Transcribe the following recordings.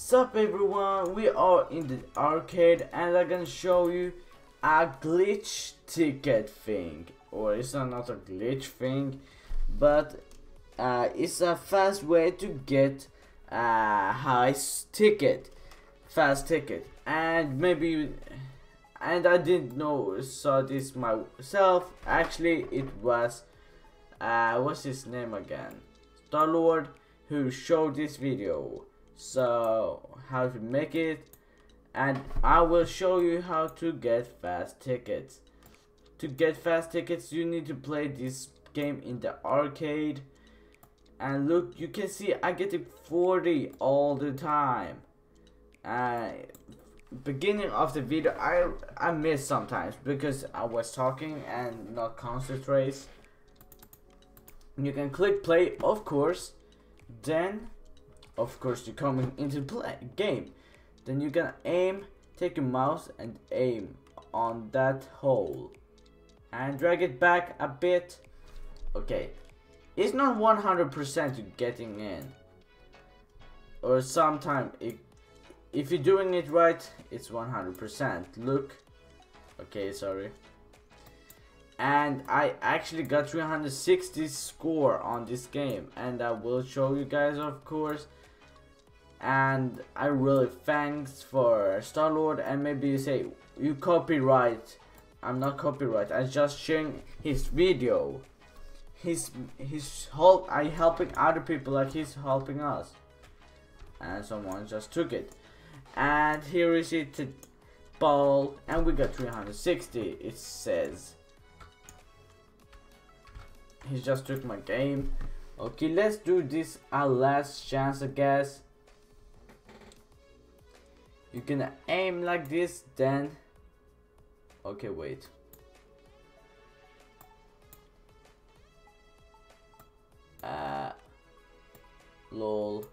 Sup everyone, we are in the arcade and I'm gonna show you a glitch ticket thing. Or it's not a glitch thing, but uh, it's a fast way to get a high ticket. Fast ticket. And maybe, and I didn't know, saw this myself. Actually, it was, uh, what's his name again? Star-Lord who showed this video so how to make it. And I will show you how to get fast tickets. To get fast tickets you need to play this game in the arcade. And look you can see I get it 40 all the time. Uh, beginning of the video I I miss sometimes because I was talking and not concentrate. You can click play of course. Then of course you're coming into play game. Then you can aim take your mouse and aim on that hole. And drag it back a bit. Okay. It's not 100% getting in. Or sometime it, if you're doing it right it's 100% look. Okay sorry and I actually got 360 score on this game. And I will show you guys of course. And I really thanks for Star-Lord and maybe you say you copyright. I'm not copyright. I'm just sharing his video. He's he's help I helping other people like he's helping us. And someone just took it. And here is it ball and we got 360 it says he just took my game. Okay let's do this our last chance I guess. You can aim like this then. Okay wait. Uh lol.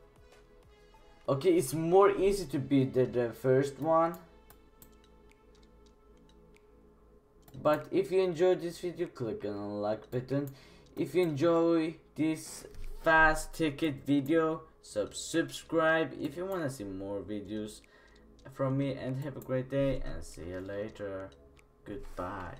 Okay it's more easy to beat the, the first one. But if you enjoyed this video click on the like button if you enjoy this fast ticket video sub subscribe if you want to see more videos from me and have a great day and see you later. Goodbye.